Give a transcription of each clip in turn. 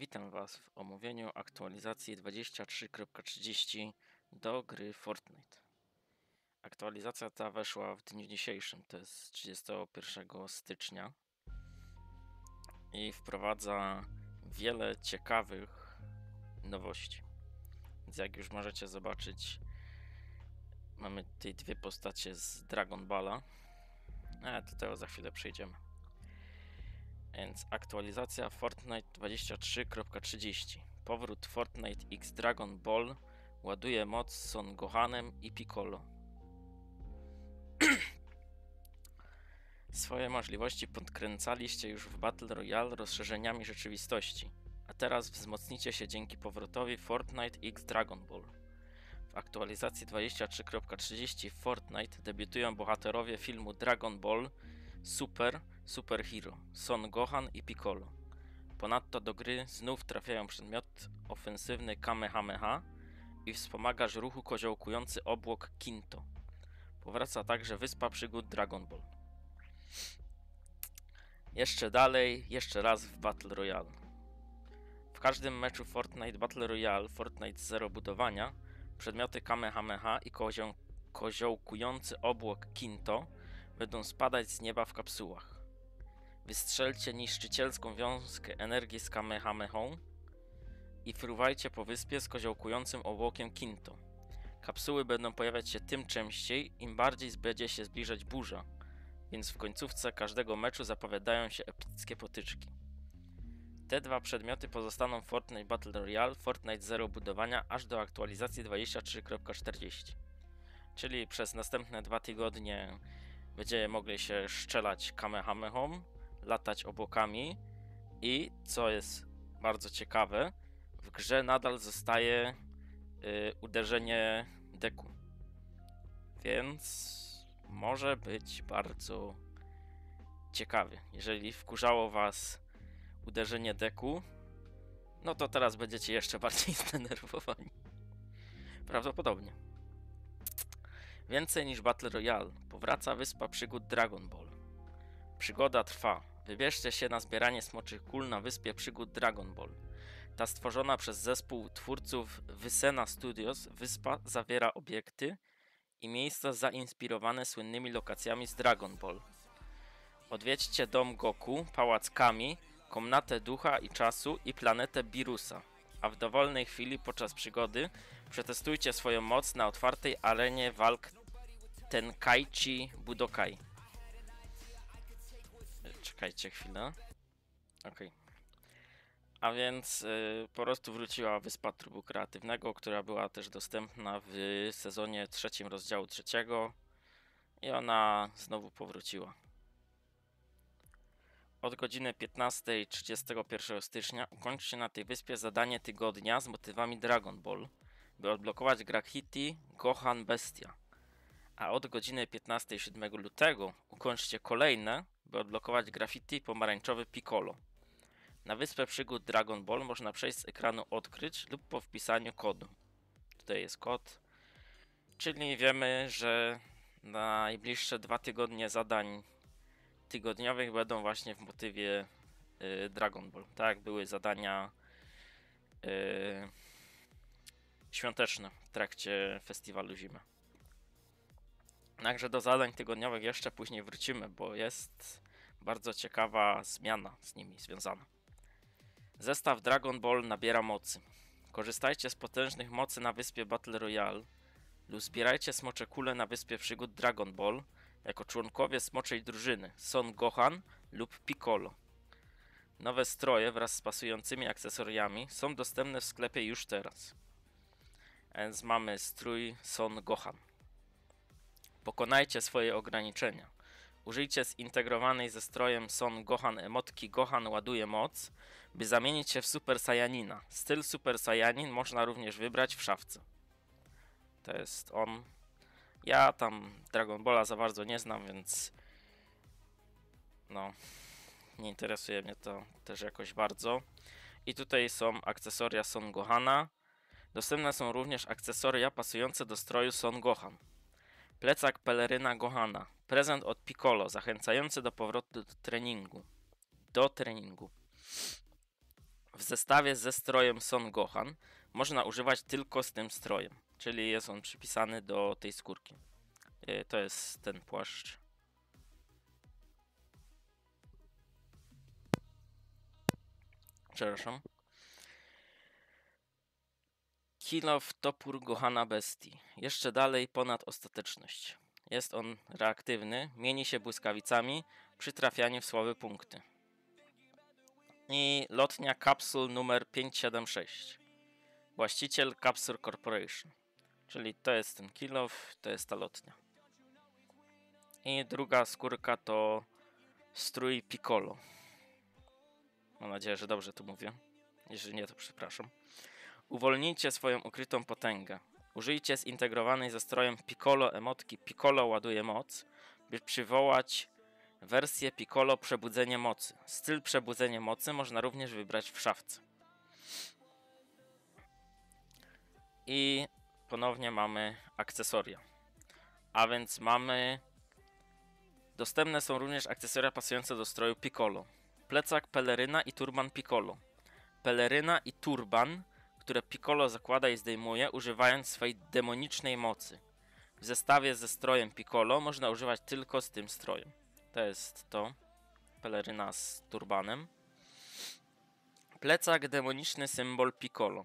Witam Was w omówieniu aktualizacji 23.30 do gry Fortnite. Aktualizacja ta weszła w dniu dzisiejszym, to jest 31 stycznia i wprowadza wiele ciekawych nowości. Więc jak już możecie zobaczyć, mamy tutaj dwie postacie z Dragon Balla. E, do tego za chwilę przejdziemy. Więc aktualizacja Fortnite 23.30. Powrót Fortnite X Dragon Ball ładuje moc Son Gohanem i Piccolo. Swoje możliwości podkręcaliście już w Battle Royale rozszerzeniami rzeczywistości, a teraz wzmocnicie się dzięki powrotowi Fortnite X Dragon Ball. W aktualizacji 23.30 w Fortnite debiutują bohaterowie filmu Dragon Ball Super Super Hero, Son Gohan i Piccolo. Ponadto do gry znów trafiają przedmiot ofensywny Kamehameha i wspomagasz ruchu koziołkujący obłok Kinto. Powraca także wyspa przygód Dragon Ball. Jeszcze dalej, jeszcze raz w Battle Royale. W każdym meczu Fortnite Battle Royale, Fortnite Zero budowania, przedmioty Kamehameha i kozioł, koziołkujący obłok Kinto będą spadać z nieba w kapsułach. Wystrzelcie niszczycielską wiązkę energii z Kamehamehą i fruwajcie po wyspie z koziołkującym obłokiem Kinto. Kapsuły będą pojawiać się tym częściej, im bardziej będzie się zbliżać burza, więc w końcówce każdego meczu zapowiadają się epickie potyczki. Te dwa przedmioty pozostaną w Fortnite Battle Royale, Fortnite Zero budowania aż do aktualizacji 23.40. Czyli przez następne dwa tygodnie będziemy mogli się strzelać kamehamehą, latać obłokami i co jest bardzo ciekawe, w grze nadal zostaje y, uderzenie deku. Więc może być bardzo ciekawy. Jeżeli wkurzało was uderzenie deku, no to teraz będziecie jeszcze bardziej zdenerwowani. Prawdopodobnie. Więcej niż Battle Royale. Powraca wyspa przygód Dragon Ball. Przygoda trwa. Wybierzcie się na zbieranie smoczych kul na wyspie przygód Dragon Ball. Ta stworzona przez zespół twórców Wysena Studios wyspa zawiera obiekty i miejsca zainspirowane słynnymi lokacjami z Dragon Ball. Odwiedźcie dom Goku, pałac Kami, komnatę ducha i czasu i planetę Birusa. A w dowolnej chwili podczas przygody przetestujcie swoją moc na otwartej arenie walk Tenkaichi Budokai. Czekajcie chwilę. Okej. Okay. A więc y, po prostu wróciła wyspa trybu kreatywnego, która była też dostępna w sezonie trzecim rozdziału trzeciego. I ona znowu powróciła. Od godziny 15.31 stycznia ukończcie na tej wyspie zadanie tygodnia z motywami Dragon Ball, by odblokować Graffiti Gohan Bestia. A od godziny 15.07 lutego ukończcie kolejne, by odblokować Graffiti Pomarańczowy Piccolo. Na wyspę przygód Dragon Ball można przejść z ekranu odkryć lub po wpisaniu kodu. Tutaj jest kod. Czyli wiemy, że najbliższe dwa tygodnie zadań tygodniowych będą właśnie w motywie y, Dragon Ball. Tak, były zadania y, świąteczne w trakcie festiwalu zimy. Także do zadań tygodniowych jeszcze później wrócimy, bo jest bardzo ciekawa zmiana z nimi związana. Zestaw Dragon Ball nabiera mocy. Korzystajcie z potężnych mocy na wyspie Battle Royale lub zbierajcie smocze kule na wyspie przygód Dragon Ball jako członkowie smoczej drużyny Son Gohan lub Piccolo. Nowe stroje wraz z pasującymi akcesoriami są dostępne w sklepie już teraz. Więc mamy strój Son Gohan. Pokonajcie swoje ograniczenia. Użyjcie zintegrowanej ze strojem Son Gohan emotki Gohan ładuje moc, by zamienić się w Super Saiyanina. Styl Super Saiyanin można również wybrać w szafce. To jest on. Ja tam Dragon Balla za bardzo nie znam, więc no nie interesuje mnie to też jakoś bardzo. I tutaj są akcesoria Son Gohana. Dostępne są również akcesoria pasujące do stroju Son Gohan. Plecak peleryna Gohana. Prezent od Piccolo, zachęcający do powrotu do treningu. Do treningu. w zestawie ze strojem Son Gohan można używać tylko z tym strojem, czyli jest on przypisany do tej skórki. Y, To jest ten płaszcz. Przepraszam. Kilow topór Gohana Bestii. Jeszcze dalej ponad ostateczność. Jest on reaktywny, mieni się błyskawicami przy trafianiu w słabe punkty. I lotnia kapsul numer 576. Właściciel Capsule Corporation. Czyli to jest ten Kilow, to jest ta lotnia. I druga skórka to strój Piccolo. Mam nadzieję, że dobrze to mówię. Jeżeli nie, to przepraszam. Uwolnijcie swoją ukrytą potęgę. Użyjcie zintegrowanej ze strojem Piccolo emotki Piccolo ładuje moc, by przywołać wersję Piccolo Przebudzenie Mocy. Styl Przebudzenie Mocy można również wybrać w szafce. I ponownie mamy akcesoria. A więc mamy. Dostępne są również akcesoria pasujące do stroju Piccolo. Plecak, peleryna i turban Piccolo. Peleryna i turban, które Piccolo zakłada i zdejmuje, używając swojej demonicznej mocy. W zestawie ze strojem Piccolo można używać tylko z tym strojem. To jest to. Peleryna z turbanem. Plecak, demoniczny symbol Piccolo.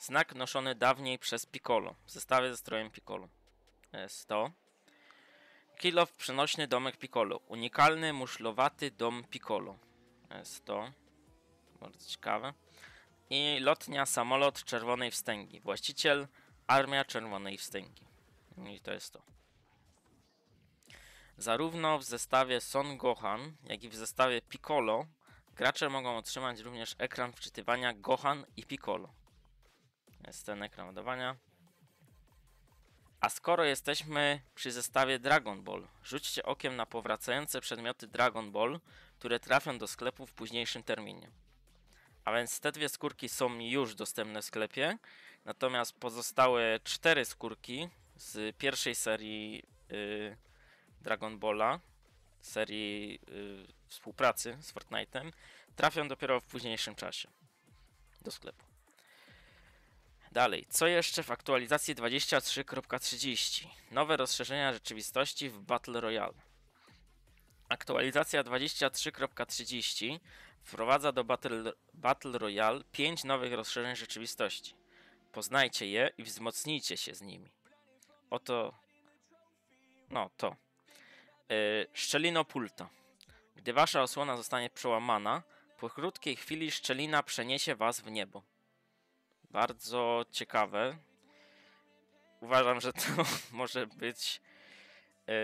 Znak noszony dawniej przez Piccolo. W zestawie ze strojem Piccolo. To jest to. Kilow przenośny domek Piccolo. Unikalny, muszlowaty dom Piccolo. To jest to. Bardzo ciekawe. I lotnia samolot Czerwonej Wstęgi. Właściciel Armia Czerwonej Wstęgi. I to jest to. Zarówno w zestawie Son Gohan, jak i w zestawie Piccolo gracze mogą otrzymać również ekran wczytywania Gohan i Piccolo. Jest ten ekran ładowania. A skoro jesteśmy przy zestawie Dragon Ball, rzućcie okiem na powracające przedmioty Dragon Ball, które trafią do sklepu w późniejszym terminie. A więc te dwie skórki są już dostępne w sklepie, natomiast pozostałe cztery skórki z pierwszej serii y, Dragon Balla, serii y, współpracy z Fortnite'em, trafią dopiero w późniejszym czasie do sklepu. Dalej, co jeszcze w aktualizacji 23.30? Nowe rozszerzenia rzeczywistości w Battle Royale. Aktualizacja 23.30 wprowadza do Battle, Battle Royale 5 nowych rozszerzeń rzeczywistości. Poznajcie je i wzmocnijcie się z nimi. Oto. No, to. Yy, szczelino pulta. Gdy wasza osłona zostanie przełamana, po krótkiej chwili szczelina przeniesie was w niebo. Bardzo ciekawe. Uważam, że to może być yy,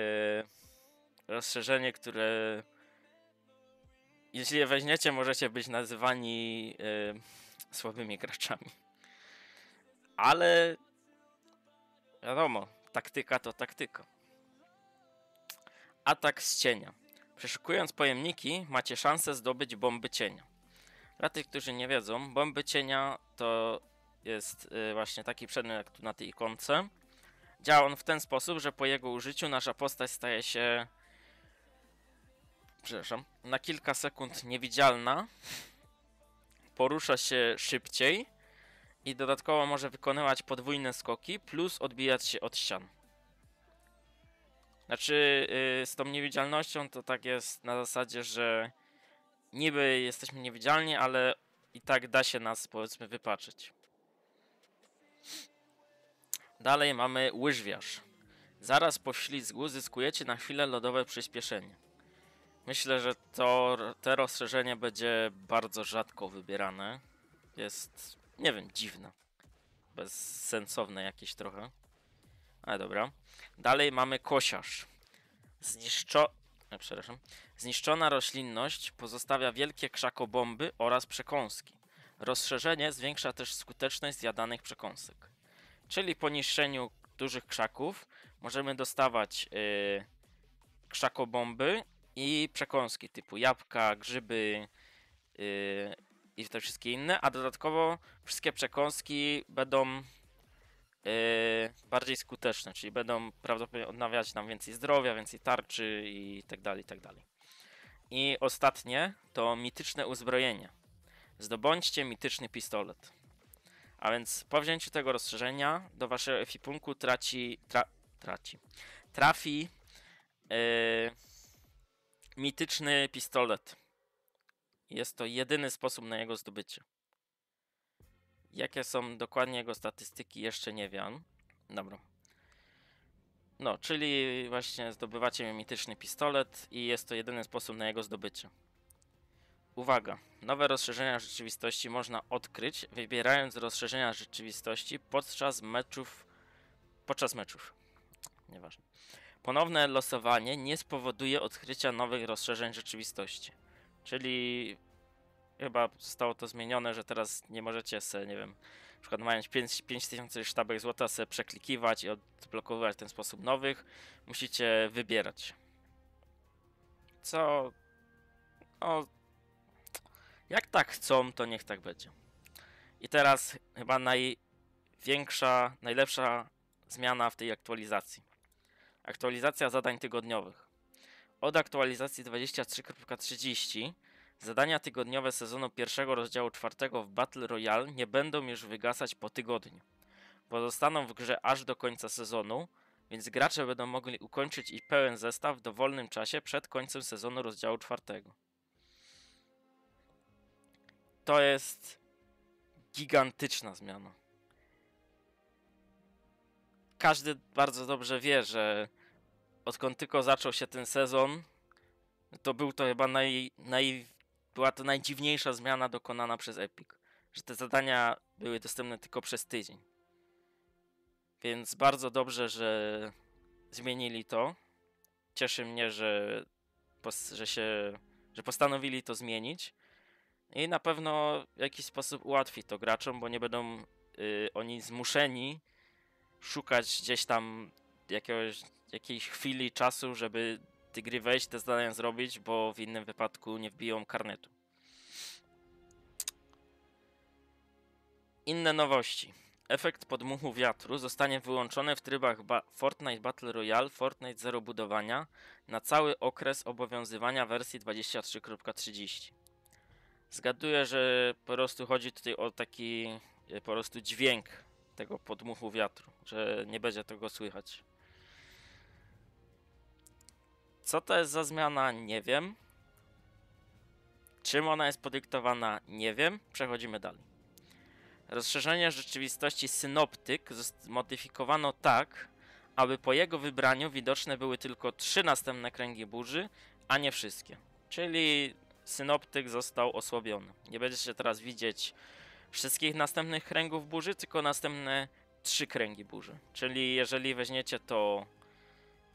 rozszerzenie, które jeśli je weźmiecie, możecie być nazywani yy, słabymi graczami. Ale wiadomo, taktyka to taktyka. Atak z cienia. Przeszukując pojemniki, macie szansę zdobyć bomby cienia. Dla tych, którzy nie wiedzą, bomby cienia to jest y, właśnie taki przedmiot jak tu na tej ikonce. Działa on w ten sposób, że po jego użyciu nasza postać staje się przepraszam, na kilka sekund niewidzialna, porusza się szybciej i dodatkowo może wykonywać podwójne skoki plus odbijać się od ścian. Znaczy, yy, z tą niewidzialnością to tak jest na zasadzie, że niby jesteśmy niewidzialni, ale i tak da się nas powiedzmy wypaczyć. Dalej mamy łyżwiarz. Zaraz po ślizgu zyskujecie na chwilę lodowe przyspieszenie. Myślę, że to te rozszerzenie będzie bardzo rzadko wybierane. Jest, nie wiem, dziwne. Bezsensowne jakieś trochę. Ale dobra. Dalej mamy kosiarz. Zniszczo... e, Przepraszam. Zniszczona roślinność pozostawia wielkie krzakobomby oraz przekąski. Rozszerzenie zwiększa też skuteczność zjadanych przekąsek. Czyli po niszczeniu dużych krzaków możemy dostawać yy, krzakobomby i przekąski typu jabłka, grzyby yy, i te wszystkie inne, a dodatkowo wszystkie przekąski będą yy, bardziej skuteczne, czyli będą prawdopodobnie odnawiać nam więcej zdrowia, więcej tarczy i tak dalej, i tak dalej. I ostatnie to mityczne uzbrojenie. Zdobądźcie mityczny pistolet. A więc po wzięciu tego rozszerzenia do waszego efipunku traci, tra, traci, trafi yy, mityczny pistolet. Jest to jedyny sposób na jego zdobycie. Jakie są dokładnie jego statystyki, jeszcze nie wiem. Dobra. No, czyli właśnie zdobywacie mityczny pistolet i jest to jedyny sposób na jego zdobycie. Uwaga! Nowe rozszerzenia rzeczywistości można odkryć, wybierając rozszerzenia rzeczywistości podczas meczów. Podczas meczów. Nieważne. Ponowne losowanie nie spowoduje odkrycia nowych rozszerzeń rzeczywistości. Czyli chyba zostało to zmienione, że teraz nie możecie se, nie wiem, na przykład mając 5, 5000 sztabek złota, se przeklikiwać i odblokowywać w ten sposób nowych. Musicie wybierać. Co. No, jak tak chcą, to niech tak będzie. I teraz chyba największa, najlepsza zmiana w tej aktualizacji. Aktualizacja zadań tygodniowych. Od aktualizacji 23.30 zadania tygodniowe sezonu pierwszego rozdziału czwartego w Battle Royale nie będą już wygasać po tygodniu. Pozostaną w grze aż do końca sezonu, więc gracze będą mogli ukończyć ich pełen zestaw w dowolnym czasie przed końcem sezonu rozdziału czwartego. To jest gigantyczna zmiana. Każdy bardzo dobrze wie, że odkąd tylko zaczął się ten sezon, to był to chyba naj, naj, była to najdziwniejsza zmiana dokonana przez Epic. Że te zadania były dostępne tylko przez tydzień. Więc bardzo dobrze, że zmienili to. Cieszy mnie, że, że się, że postanowili to zmienić. I na pewno w jakiś sposób ułatwi to graczom, bo nie będą y, oni zmuszeni szukać gdzieś tam jakiegoś, jakiejś chwili czasu, żeby ty gry wejść, te zadania zrobić, bo w innym wypadku nie wbiją karnetu. Inne nowości. Efekt podmuchu wiatru zostanie wyłączony w trybach ba Fortnite Battle Royale, Fortnite Zero budowania na cały okres obowiązywania wersji 23.30. Zgaduję, że po prostu chodzi tutaj o taki e, po prostu dźwięk tego podmuchu wiatru, że nie będzie tego słychać. Co to jest za zmiana? Nie wiem. Czym ona jest podyktowana? Nie wiem. Przechodzimy dalej. Rozszerzenie rzeczywistości synoptyk zmodyfikowano tak, aby po jego wybraniu widoczne były tylko trzy następne kręgi burzy, a nie wszystkie. Czyli synoptyk został osłabiony. Nie będziecie teraz widzieć wszystkich następnych kręgów burzy, tylko następne trzy kręgi burzy. Czyli jeżeli weźmiecie to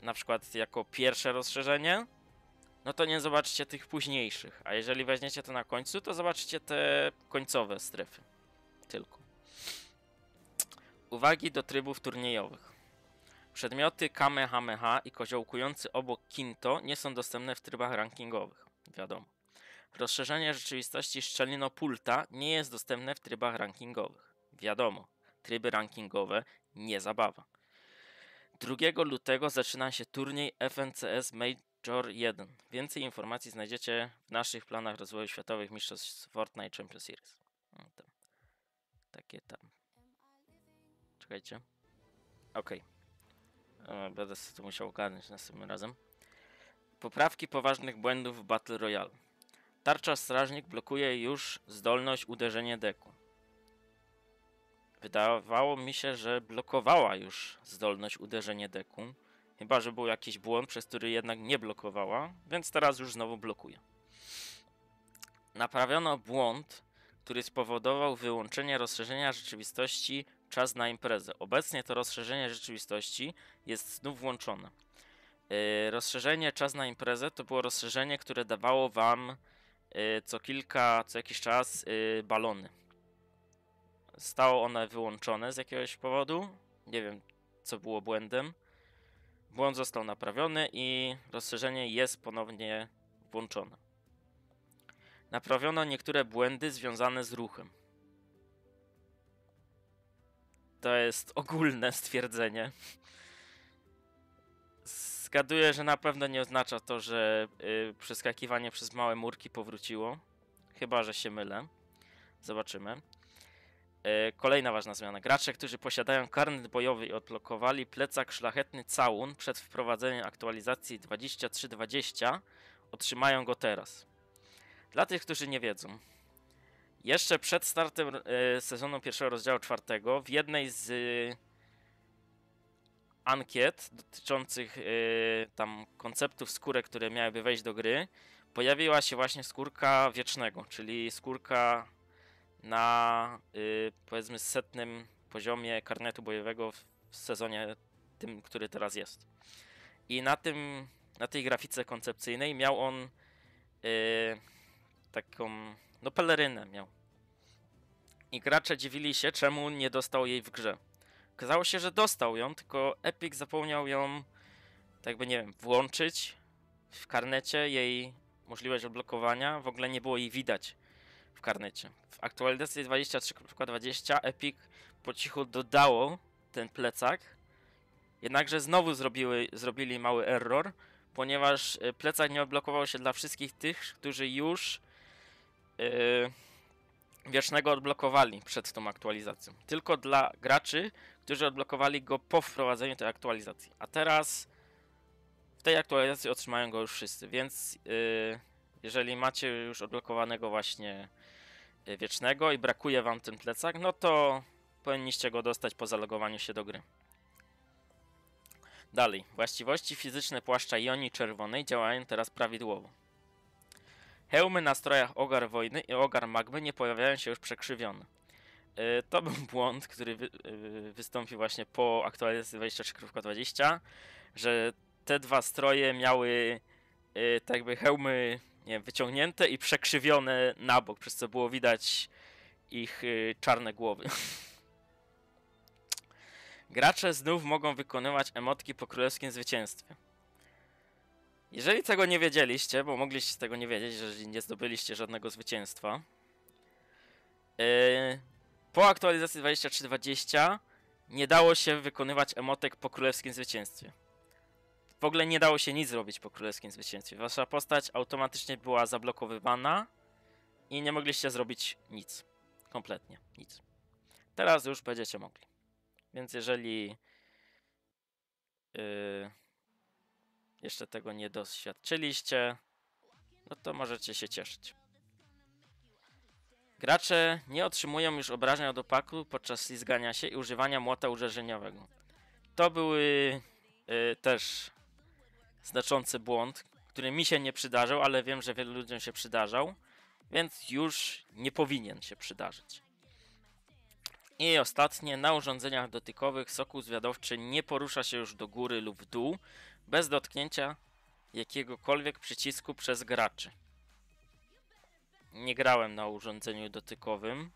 na przykład jako pierwsze rozszerzenie, no to nie zobaczycie tych późniejszych. A jeżeli weźmiecie to na końcu, to zobaczycie te końcowe strefy. Tylko. Uwagi do trybów turniejowych. Przedmioty Kamehameha i koziołkujący obok Kinto nie są dostępne w trybach rankingowych. Wiadomo. Rozszerzenie rzeczywistości szczelinopulta nie jest dostępne w trybach rankingowych. Wiadomo, tryby rankingowe nie zabawa. 2 lutego zaczyna się turniej FNCS Major 1. Więcej informacji znajdziecie w naszych planach rozwoju światowych mistrzostw Fortnite Champions Series. No, tam. Takie tam. Czekajcie. Okej. Okay. Będę sobie to musiał ogarnąć następnym razem. Poprawki poważnych błędów w Battle Royale. Tarcza strażnik blokuje już zdolność uderzenia deku. Wydawało mi się, że blokowała już zdolność uderzenia deku. Chyba, że był jakiś błąd, przez który jednak nie blokowała, więc teraz już znowu blokuje. Naprawiono błąd, który spowodował wyłączenie rozszerzenia rzeczywistości czas na imprezę. Obecnie to rozszerzenie rzeczywistości jest znów włączone. Yy, rozszerzenie czas na imprezę to było rozszerzenie, które dawało wam yy, co kilka, co jakiś czas yy, balony Stało one wyłączone z jakiegoś powodu. Nie wiem, co było błędem. Błąd został naprawiony i rozszerzenie jest ponownie włączone. Naprawiono niektóre błędy związane z ruchem. To jest ogólne stwierdzenie. Zgaduję, że na pewno nie oznacza to, że yy, przeskakiwanie przez małe murki powróciło. Chyba, że się mylę. Zobaczymy. E, Kolejna ważna zmiana. Gracze, którzy posiadają karnet bojowy i odblokowali plecak Szlachetny Całun przed wprowadzeniem aktualizacji 2320 otrzymają go teraz. Dla tych, którzy nie wiedzą. Jeszcze przed startem e, sezonu pierwszego rozdziału czwartego w jednej z e, ankiet dotyczących tam konceptów skórek, które miałyby wejść do gry, pojawiła się właśnie skórka wiecznego, czyli skórka na y, powiedzmy setnym poziomie karnetu bojowego w, w sezonie tym, który teraz jest. I na tym, na tej grafice koncepcyjnej miał on y, taką, no pelerynę miał. I gracze dziwili się, czemu nie dostał jej w grze. Okazało się, że dostał ją, tylko Epic zapomniał ją, tak jakby nie wiem, włączyć w karnecie jej możliwość odblokowania. W ogóle nie było jej widać w karnecie. W aktualizacji 23.20 Epic po cichu dodało ten plecak, jednakże znowu zrobiły, zrobili mały error, ponieważ y, plecak nie odblokował się dla wszystkich tych, którzy już yy, wiecznego odblokowali przed tą aktualizacją. Tylko dla graczy, którzy odblokowali go po wprowadzeniu tej aktualizacji. A teraz w tej aktualizacji otrzymają go już wszyscy, więc yy, jeżeli macie już odblokowanego właśnie y, wiecznego i brakuje wam ten plecak, no to powinniście go dostać po zalogowaniu się do gry. Dalej, właściwości fizyczne płaszcza Joni Czerwonej działają teraz prawidłowo. Hełmy na strojach Ogar Wojny i Ogar Magmy nie pojawiają się już przekrzywione. Yy, to był błąd, który wy, yy, wystąpił właśnie po aktualizacji 23.20, że te dwa stroje miały yy, tak jakby hełmy nie wiem, wyciągnięte i przekrzywione na bok, przez co było widać ich y, czarne głowy. Gracze znów mogą wykonywać emotki po królewskim zwycięstwie. Jeżeli tego nie wiedzieliście, bo mogliście tego nie wiedzieć, jeżeli nie zdobyliście żadnego zwycięstwa, yy, po aktualizacji 2320 nie dało się wykonywać emotek po królewskim zwycięstwie. W ogóle nie dało się nic zrobić po królewskim zwycięstwie. Wasza postać automatycznie była zablokowywana i nie mogliście zrobić nic. Kompletnie nic. Teraz już będziecie mogli. Więc jeżeli yy, jeszcze tego nie doświadczyliście, no to możecie się cieszyć. Gracze nie otrzymują już obrażeń od opaku podczas ślizgania się i używania młota uderzeniowego. To były yy, też znaczący błąd, który mi się nie przydarzył, ale wiem, że wielu ludziom się przydarzał, więc już nie powinien się przydarzyć. I ostatnie, na urządzeniach dotykowych soku zwiadowczy nie porusza się już do góry lub w dół bez dotknięcia jakiegokolwiek przycisku przez graczy. Nie grałem na urządzeniu dotykowym,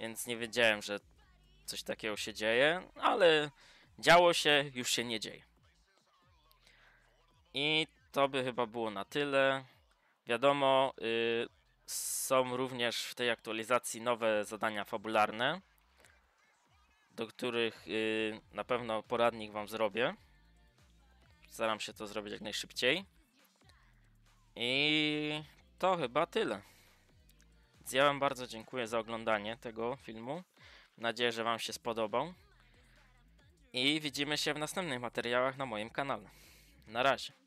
więc nie wiedziałem, że coś takiego się dzieje, ale działo się, już się nie dzieje. I to by chyba było na tyle. Wiadomo, y, są również w tej aktualizacji nowe zadania fabularne, do których y, na pewno poradnik Wam zrobię. Staram się to zrobić jak najszybciej. I to chyba tyle. Więc ja Wam bardzo dziękuję za oglądanie tego filmu. Mam nadzieję, że Wam się spodobał. I widzimy się w następnych materiałach na moim kanale. Na razie.